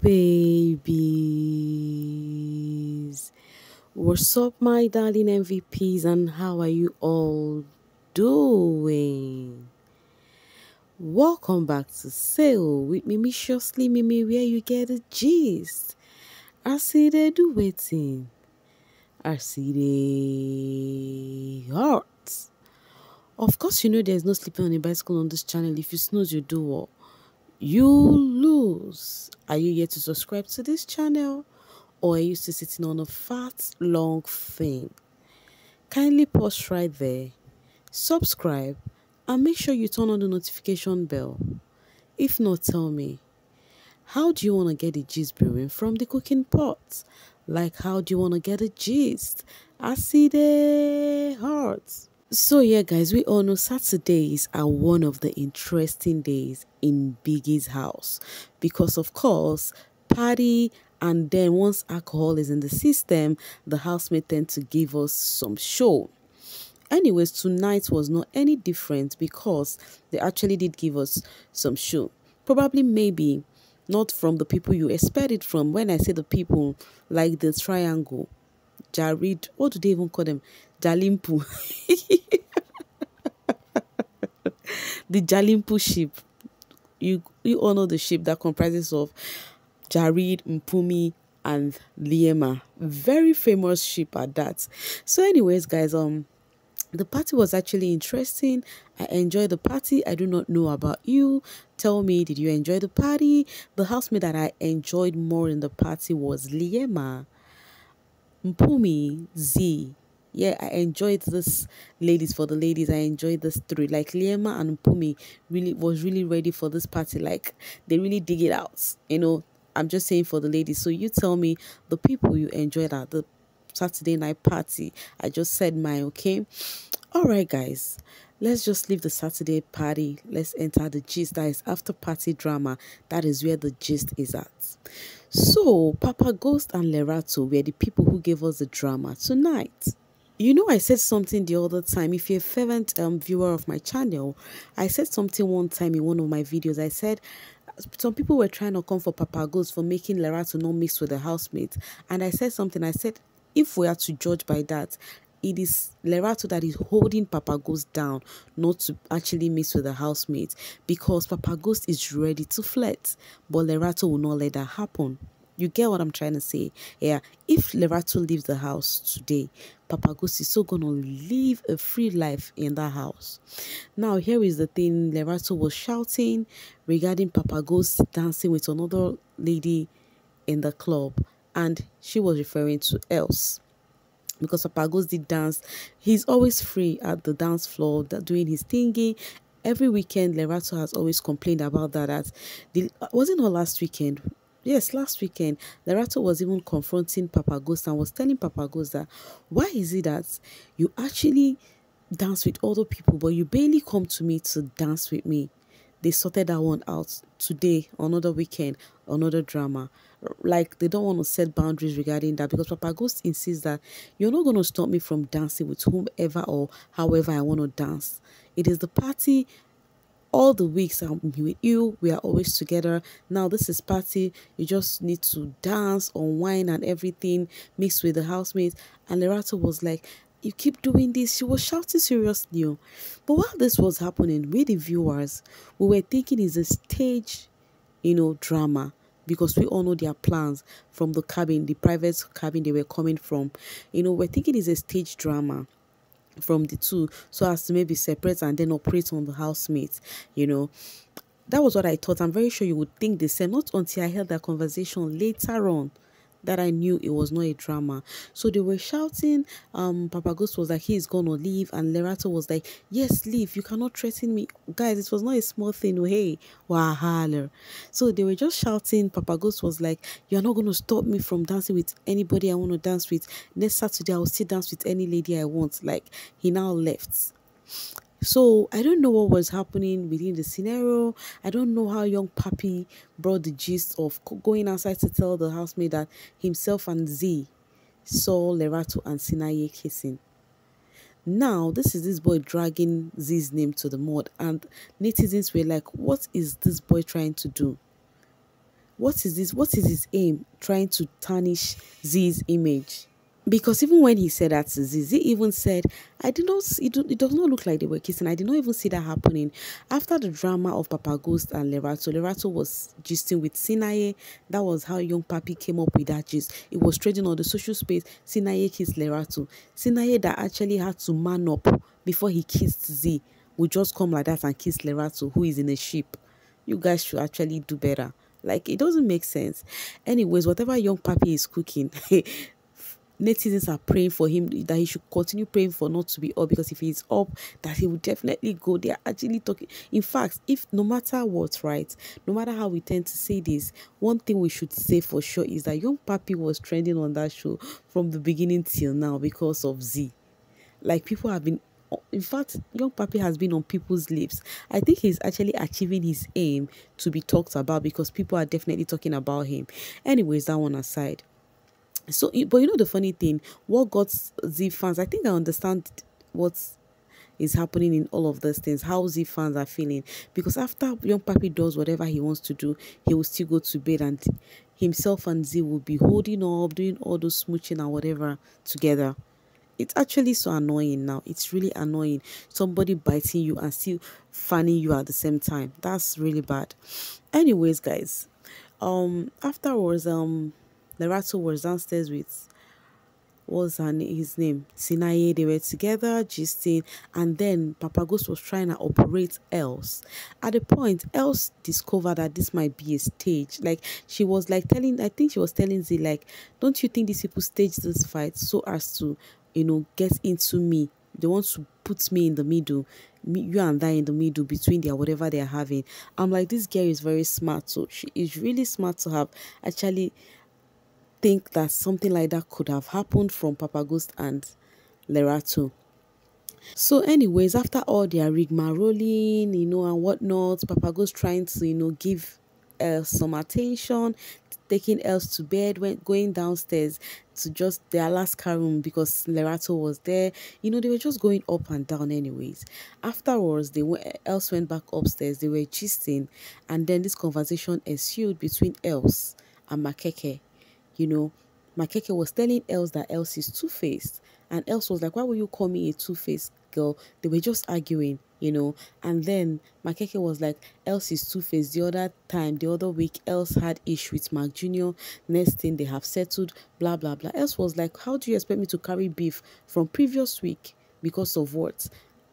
babies. What's up, my darling MVPs, and how are you all doing? Welcome back to Sail with Mimiciously Mimi, where you get the gist. I see they do waiting. I see they hurt. Of course, you know there's no sleeping on a bicycle on this channel. If you snooze, you do what? You lose. Are you yet to subscribe to this channel? Or are you still sitting on a fat, long thing? Kindly pause right there, subscribe, and make sure you turn on the notification bell. If not, tell me, how do you want to get the gist brewing from the cooking pot? Like, how do you want to get the gist? I see the heart. So yeah guys, we all know Saturdays are one of the interesting days in Biggie's house because of course party and then once alcohol is in the system, the housemate tend to give us some show. Anyways, tonight was not any different because they actually did give us some show. Probably maybe not from the people you expect it from. When I say the people, like the triangle, Jareed, what do they even call them? Jalimpu. the Jalimpu ship. You you all know the ship that comprises of Jareed, Mpumi, and Liema. Very famous ship at that. So, anyways, guys, um, the party was actually interesting. I enjoyed the party. I do not know about you. Tell me, did you enjoy the party? The housemate that I enjoyed more in the party was Liema, Mpumi, Zee, yeah, I enjoyed this ladies for the ladies. I enjoyed this three. Like Liema and Pumi really was really ready for this party. Like they really dig it out. You know, I'm just saying for the ladies. So you tell me the people you enjoyed at the Saturday night party. I just said mine, okay? Alright guys. Let's just leave the Saturday party. Let's enter the gist. That is after party drama. That is where the gist is at. So, Papa Ghost and Lerato were the people who gave us the drama tonight. You know, I said something the other time. If you're a fervent um, viewer of my channel, I said something one time in one of my videos. I said some people were trying to come for Papa Ghost for making Lerato not mix with the housemates. And I said something. I said, if we are to judge by that, it is Lerato that is holding Papa Ghost down, not to actually mix with the housemate, because Papa Ghost is ready to flirt, but Lerato will not let that happen. You get what I'm trying to say? Yeah. If Lerato leaves the house today, Papa Ghost is so gonna live a free life in that house. Now, here is the thing Lerato was shouting regarding Papa Ghost dancing with another lady in the club, and she was referring to Els because Papa Ghost did dance. He's always free at the dance floor, doing his thingy. Every weekend, Lerato has always complained about that. That the uh, wasn't all last weekend Yes, last weekend, Lerato was even confronting Papa Ghost and was telling Papa Ghost that why is it that you actually dance with other people but you barely come to me to dance with me? They sorted that one out today, another weekend, another drama. Like they don't want to set boundaries regarding that because Papa Ghost insists that you're not going to stop me from dancing with whomever or however I want to dance. It is the party all the weeks I'm with you, we are always together. Now this is party, you just need to dance, unwind and everything, mixed with the housemates. And Lerato was like, you keep doing this. She was shouting seriously. Oh. But while this was happening, we the viewers, we were thinking it's a stage, you know, drama because we all know their plans from the cabin, the private cabin they were coming from. You know, we're thinking it's a stage drama from the two so as to maybe separate and then operate on the housemates you know. That was what i thought. I'm very sure you would think the same. Not until i heard that conversation later on that I knew it was not a drama. So they were shouting. Um, Papa Ghost was like, he's gonna leave, and Lerato was like, yes, leave. You cannot threaten me, guys. It was not a small thing. Oh, hey, wahala. So they were just shouting. Papa Ghost was like, you're not gonna stop me from dancing with anybody I want to dance with. Next Saturday, I'll still dance with any lady I want. Like he now left. So I don't know what was happening within the scenario. I don't know how young Papi brought the gist of going outside to tell the housemaid that himself and Zee saw Lerato and Sinaye kissing. Now, this is this boy dragging Zee's name to the mud, and netizens were like, What is this boy trying to do? what is this? What is his aim? Trying to tarnish Zee's image. Because even when he said that to Zee, Zee even said, I did not, it, it does not look like they were kissing. I did not even see that happening. After the drama of Papa Ghost and Lerato, Lerato was gisting with Sinaye. That was how Young Papi came up with that gist. It was trading on the social space. Sinaye kissed Lerato. Sinaye that actually had to man up before he kissed Zee would just come like that and kiss Lerato, who is in a ship. You guys should actually do better. Like, it doesn't make sense. Anyways, whatever Young Papi is cooking, netizens are praying for him that he should continue praying for not to be up because if he's up that he will definitely go they are actually talking in fact if no matter what right no matter how we tend to say this one thing we should say for sure is that young papi was trending on that show from the beginning till now because of zee like people have been in fact, Young Papi has been on people's lips. I think he's actually achieving his aim to be talked about because people are definitely talking about him. Anyways, that one aside. So, but you know the funny thing, what got Zee fans? I think I understand what is happening in all of those things. How Zee fans are feeling because after Young Papi does whatever he wants to do, he will still go to bed and himself and Zee will be holding up, doing all those smooching and whatever together. It's actually so annoying now. It's really annoying. Somebody biting you and still fanning you at the same time. That's really bad. Anyways, guys, um, afterwards, um, Lerato was downstairs with what's his name? Sinaye. They were together, gisting, and then Papa Ghost was trying to operate Els. At the point, Els discovered that this might be a stage. Like she was like telling, I think she was telling Zee like, don't you think these people stage this fight so as to, you know, get into me? They want to put me in the middle, me, you and I in the middle between their whatever they're having. I'm like, this girl is very smart. So she is really smart to have actually think that something like that could have happened from Papa Ghost and Lerato. So, anyways, after all their rigmaroling, you know, and whatnot, Papa Ghost trying to, you know, give uh, some attention, taking Els to bed, went going downstairs to just the Alaska room because Lerato was there. You know, they were just going up and down anyways. Afterwards, they went, Els went back upstairs. They were gisting, and then this conversation ensued between Els and Makeke you know, Makeke was telling Els that Els is two-faced. And Els was like, why will you call me a two-faced girl? They were just arguing, you know. And then Makeke was like, Els is two-faced. The other time, the other week, Els had issue with Mark Jr. Next thing, they have settled, blah, blah, blah. Els was like, how do you expect me to carry beef from previous week because of what?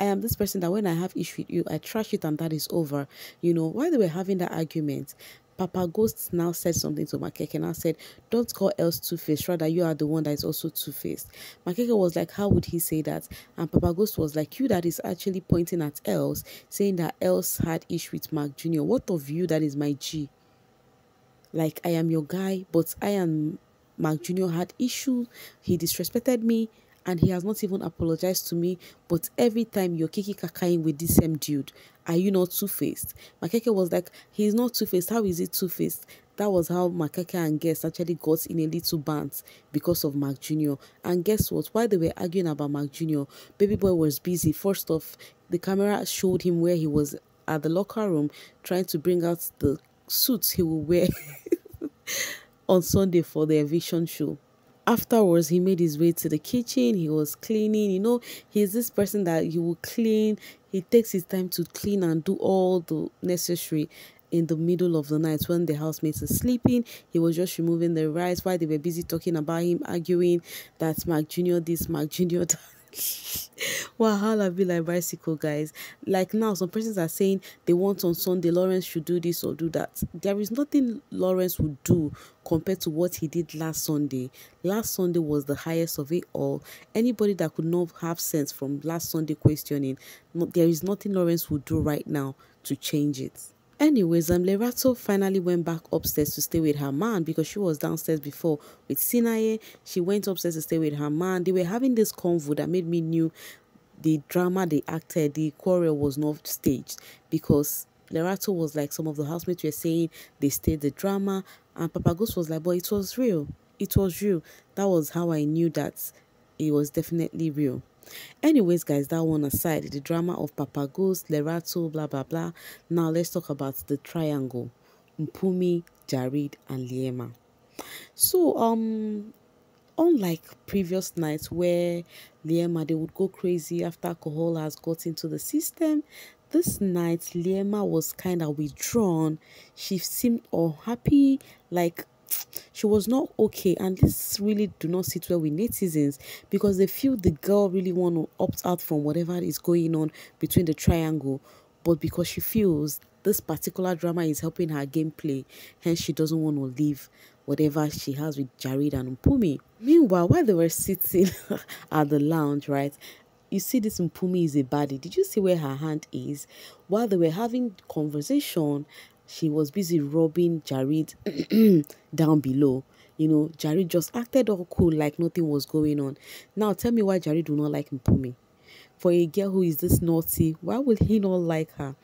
I am this person that when I have issue with you, I trash it and that is over. You know, while they were having that argument, Papa Ghost now said something to Makeke and I said, Don't call Els two faced, rather, you are the one that is also two faced. Makeke was like, How would he say that? And Papa Ghost was like, You that is actually pointing at Els, saying that Els had issue with Mark Jr. What of you that is my G? Like, I am your guy, but I am Mark Jr. had issue. He disrespected me and he has not even apologized to me. But every time you're kiki kakaing with this same dude, are you not two-faced? Makeke was like, he's not two-faced. How is he two-faced? That was how Makeke and Ghost actually got in a little band because of Mark Jr. And guess what? While they were arguing about Mark Jr., Baby Boy was busy. First off, the camera showed him where he was at the locker room trying to bring out the suits he will wear on Sunday for the eviction show afterwards he made his way to the kitchen he was cleaning you know he's this person that he will clean he takes his time to clean and do all the necessary in the middle of the night when the housemates are sleeping. He was just removing the rice while they were busy talking about him arguing that mark junior this mark junior that Wahala be like bicycle, guys. Like now, some persons are saying they want on Sunday Lawrence should do this or do that. There is nothing Lawrence would do compared to what he did last Sunday. Last Sunday was the highest of it all. Anybody that could not have sense from last Sunday questioning, there is nothing Lawrence would do right now to change it. Anyways, um, Lerato finally went back upstairs to stay with her man because she was downstairs before with Sinaye. She went upstairs to stay with her man. They were having this convo that made me knew the drama they acted, the quarrel was not staged because Lerato was like some of the housemates were saying they staged the drama and Papa Ghost was like, but it was real. It was real. That was how I knew that it was definitely real. Anyways, guys, that one aside, the drama of Ghost, Lerato, blah, blah, blah. Now, let's talk about the triangle. Mpumi, Jareed, and Liema. So, um, unlike previous nights where Liema they would go crazy after alcohol has got into the system, this night Liema was kind of withdrawn. She seemed unhappy, like she was not okay and this really do not sit well with netizens because they feel the girl really want to opt out from whatever is going on between the triangle but because she feels this particular drama is helping her gameplay hence she doesn't want to leave whatever she has with Jareed and Mpumi. Meanwhile, while they were sitting at the lounge, right, you see this Mpumi is a baddie. Did you see where her hand is? While they were having conversation, she was busy rubbing Jareed down below. You know, Jareed just acted all cool like nothing was going on. Now tell me why Jareed do not like Mpumi. For a girl who is this naughty why would he not like her?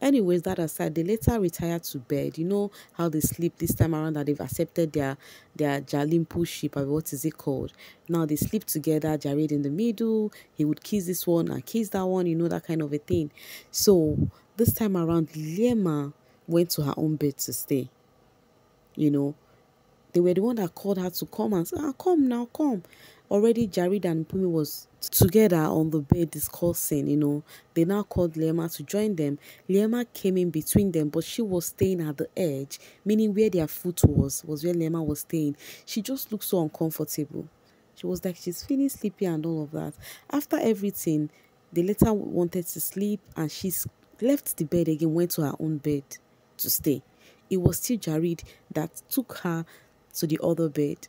Anyways that aside they later retired to bed. You know how they sleep this time around that they've accepted their their jalimpu ship or what is it called? Now they sleep together jareed in the middle he would kiss this one and kiss that one you know that kind of a thing. So this time around Liema went to her own bed to stay you know they were the one that called her to come and say, ah, come now, come. Already Jareed and Pumi was together on the bed discussing, you know. They now called Liema to join them. Liema came in between them, but she was staying at the edge, meaning where their foot was, was where Liema was staying. She just looked so uncomfortable. She was like she's feeling sleepy and all of that. After everything, they later wanted to sleep and she left the bed again, went to her own bed to stay. It was still Jareed that took her to the other bed.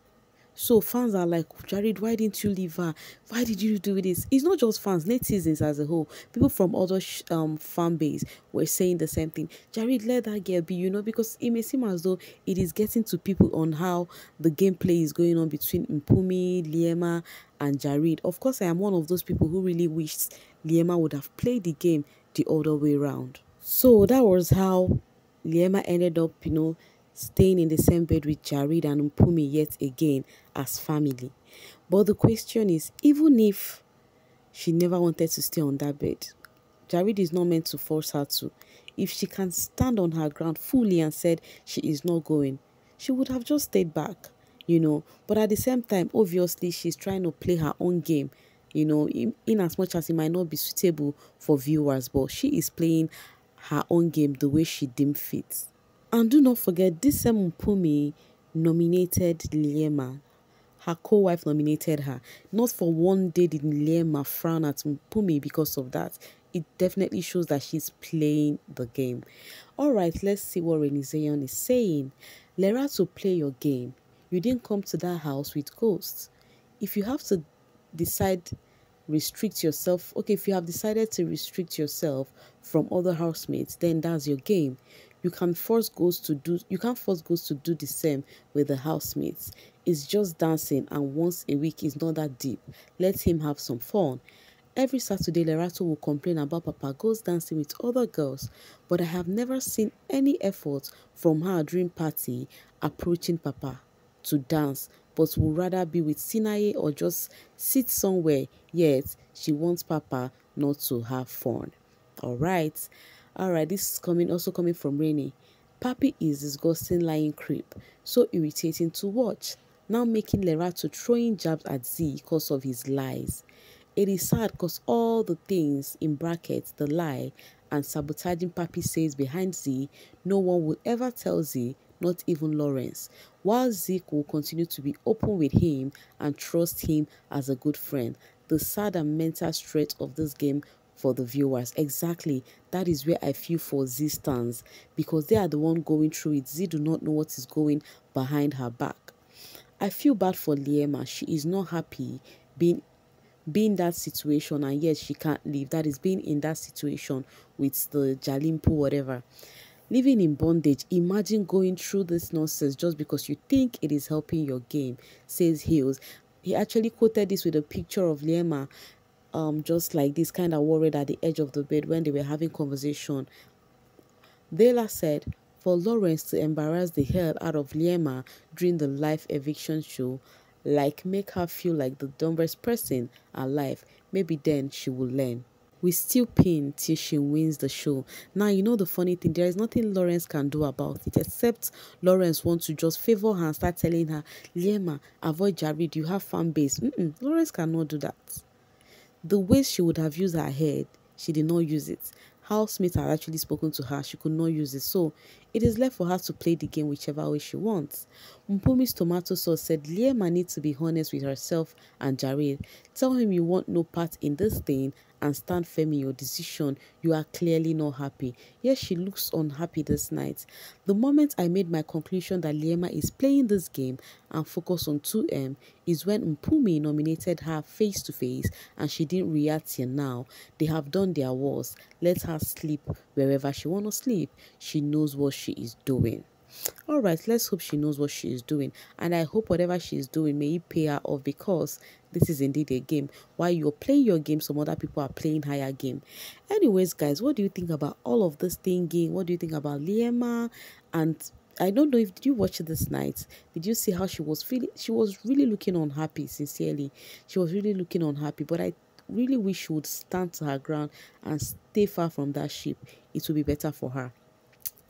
So fans are like, Jareed, why didn't you leave her? Why did you do this? It's not just fans, netizens as a whole. People from other um fan base were saying the same thing. Jareed, let that girl be, you know, because it may seem as though it is getting to people on how the gameplay is going on between Mpumi, Liema, and Jareed. Of course, I am one of those people who really wished Liema would have played the game the other way around. So that was how Liema ended up, you know, staying in the same bed with Jareed and Mpumi yet again as family. But the question is, even if she never wanted to stay on that bed, Jareed is not meant to force her to. If she can stand on her ground fully and said she is not going, she would have just stayed back, you know. But at the same time, obviously, she's trying to play her own game, you know, in, in as much as it might not be suitable for viewers, but she is playing her own game the way she deemed fit. And do not forget, this Mpumi nominated Liema. Her co-wife nominated her. Not for one day did Liema frown at Mpumi because of that. It definitely shows that she's playing the game. Alright, let's see what Renny Zion is saying. Lerato play your game. You didn't come to that house with ghosts. If you have to decide restrict yourself. Okay if you have decided to restrict yourself from other housemates then that's your game. You can force girls to do you can't force girls to do the same with the housemates. It's just dancing and once a week is not that deep. Let him have some fun. Every saturday lerato will complain about papa goes dancing with other girls but i have never seen any effort from her during party approaching papa to dance but would rather be with Sinaye or just sit somewhere yet she wants papa not to have fun all right Alright, this is coming also coming from Rainy. Papi is disgusting lying creep, so irritating to watch. Now making Lerato throwing jabs at Zee because of his lies. It is sad because all the things in brackets, the lie and sabotaging Papi says behind Zee, no one will ever tell Zee, not even Lawrence. While Zeke will continue to be open with him and trust him as a good friend, the sad and mental stress of this game for the viewers. Exactly. That is where I feel for Zee stands because they are the one going through it. Zee do not know what is going behind her back. I feel bad for Liema. She is not happy being being that situation and yet she can't leave. That is being in that situation with the Jalimpo whatever. Living in bondage, imagine going through this nonsense just because you think it is helping your game, says Hills. He actually quoted this with a picture of Liema um, just like this, kind of worried at the edge of the bed when they were having conversation. Dela said, for Lawrence to embarrass the hell out of Liema during the live eviction show, like make her feel like the dumbest person alive, maybe then she will learn. We still pin till she wins the show. Now, you know the funny thing, there is nothing Lawrence can do about it except Lawrence wants to just favor her and start telling her, Liema, avoid Jareed, you have fan base. Mm -mm, Lawrence cannot do that. The way she would have used her head, she did not use it. How Smith had actually spoken to her, she could not use it. So it is left for her to play the game whichever way she wants. Mpumi's tomato sauce said Liema needs to be honest with herself and Jareed. Tell him you want no part in this thing and stand firm in your decision. You are clearly not happy. Yes, she looks unhappy this night. The moment I made my conclusion that Liema is playing this game and focus on 2M is when Mpumi nominated her face to face and she didn't react till now. They have done their worst. Let her sleep wherever she want to sleep. She knows what she is doing. All right, let's hope she knows what she is doing. And I hope whatever she is doing may pay her off because this is indeed a game. While you're playing your game, some other people are playing higher game. Anyways, guys, what do you think about all of this thinking? What do you think about Liema? And I don't know if did you watch this night? Did you see how she was feeling? She was really looking unhappy, sincerely. She was really looking unhappy. But I really wish she would stand to her ground and stay far from that ship. It will be better for her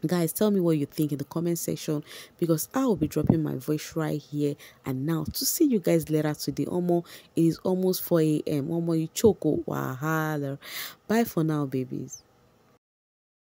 guys tell me what you think in the comment section because i will be dropping my voice right here and now to see you guys later today. Almost it is almost 4 a.m almost you choke. Wahala. Bye for now babies